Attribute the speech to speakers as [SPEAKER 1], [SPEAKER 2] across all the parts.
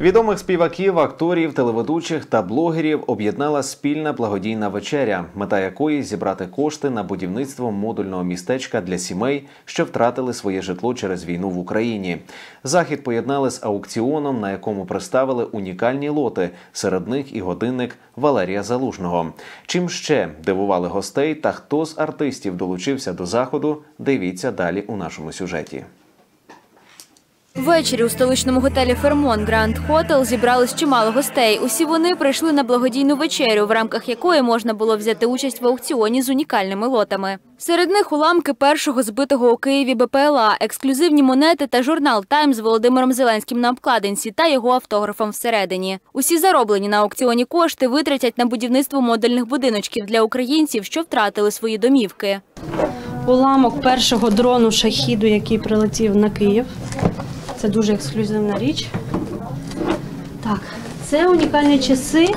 [SPEAKER 1] Відомих співаків, акторів, телеведучих та блогерів об'єднала спільна благодійна вечеря, мета якої зібрати кошти на будівництво модульного містечка для сімей, що втратили своє житло через війну в Україні. Захід поєднали з аукціоном, на якому представили унікальні лоти. Серед них і годинник Валерія Залужного. Чим ще дивували гостей та хто з артистів долучився до заходу, дивіться далі у нашому сюжеті.
[SPEAKER 2] Ввечері у столичному готелі Фермон Гранд Хотел зібрались чимало гостей. Усі вони прийшли на благодійну вечерю, в рамках якої можна було взяти участь в аукціоні з унікальними лотами. Серед них уламки першого збитого у Києві БПЛА, ексклюзивні монети та журнал Тайм з Володимиром Зеленським на обкладинці та його автографом всередині. Усі зароблені на аукціоні кошти витратять на будівництво модульних будиночків для українців, що втратили свої домівки.
[SPEAKER 3] уламок першого дрону шахіду, який прилетів на Київ. Це дуже ексклюзивна річ. Так, це унікальні часи,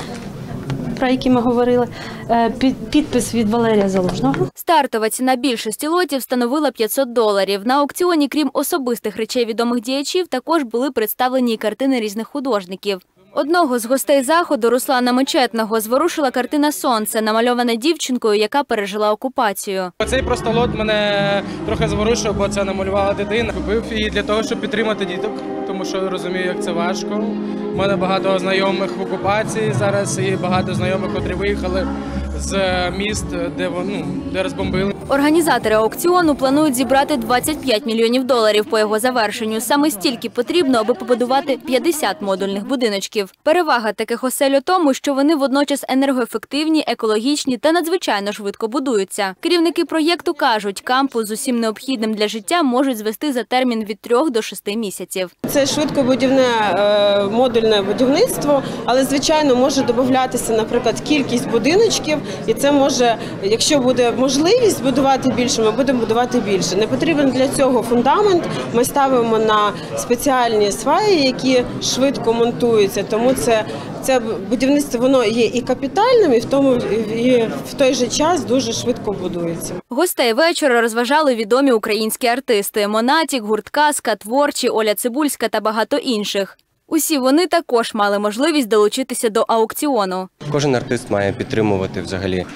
[SPEAKER 3] про які ми говорили. Е, під- Підпис від Валерія Залужного.
[SPEAKER 2] Стартова ціна більшості лотів становила 500 доларів. На аукціоні, крім особистих речей відомих діячів, також були представлені і картини різних художників. Одного з гостей заходу, Руслана Мечетного, зворушила картина Сонце, намальована дівчинкою, яка пережила окупацію.
[SPEAKER 4] Цей просто лот мене трохи зворушив, бо це намалювала дитина. Купив її для того, щоб підтримати діток, тому що розумію, як це важко. У мене багато знайомих в окупації зараз і багато знайомих, котрі виїхали з міст, де ну, де розбомбили.
[SPEAKER 2] Організатори аукціону планують зібрати 25 мільйонів доларів по його завершенню. Саме стільки потрібно, аби побудувати 50 модульних будиночків. Перевага таких осель у тому, що вони водночас енергоефективні, екологічні та надзвичайно швидко будуються. Керівники проєкту кажуть, кампус з усім необхідним для життя можуть звести за термін від 3 до 6 місяців.
[SPEAKER 5] Це швидкобудівне е, модульне будівництво, але звичайно може додатися, наприклад, кількість будиночків, і це може, якщо буде можливість будувати більше, ми будемо будувати більше. Не потрібен для цього фундамент. Ми ставимо на спеціальні сваї, які швидко монтуються. Тому це, це будівництво воно є і капітальним, і в тому і в той же час дуже швидко будується.
[SPEAKER 2] Гостей вечора розважали відомі українські артисти: Монатік, гурт Казка, творчі, Оля Цибульська та багато інших. Усі вони також мали можливість долучитися до аукціону.
[SPEAKER 6] Кожен артист має підтримувати взагалі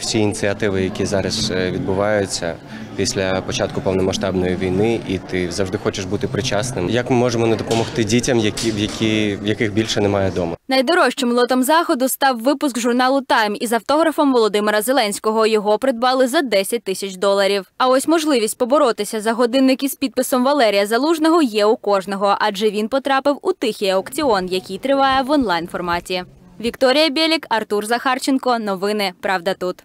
[SPEAKER 6] всі ініціативи, які зараз е, відбуваються після початку повномасштабної війни, і ти завжди хочеш бути причасним. Як ми можемо не допомогти дітям, які які яких більше немає вдома?
[SPEAKER 2] Найдорожчим лотом заходу став випуск журналу Тайм із автографом Володимира Зеленського. Його придбали за 10 тисяч доларів. А ось можливість поборотися за годинник із підписом Валерія Залужного є у кожного, адже він потрапив у тихий аукціон, який триває в онлайн форматі. Вікторія Білік, Артур Захарченко. Новини Правда тут.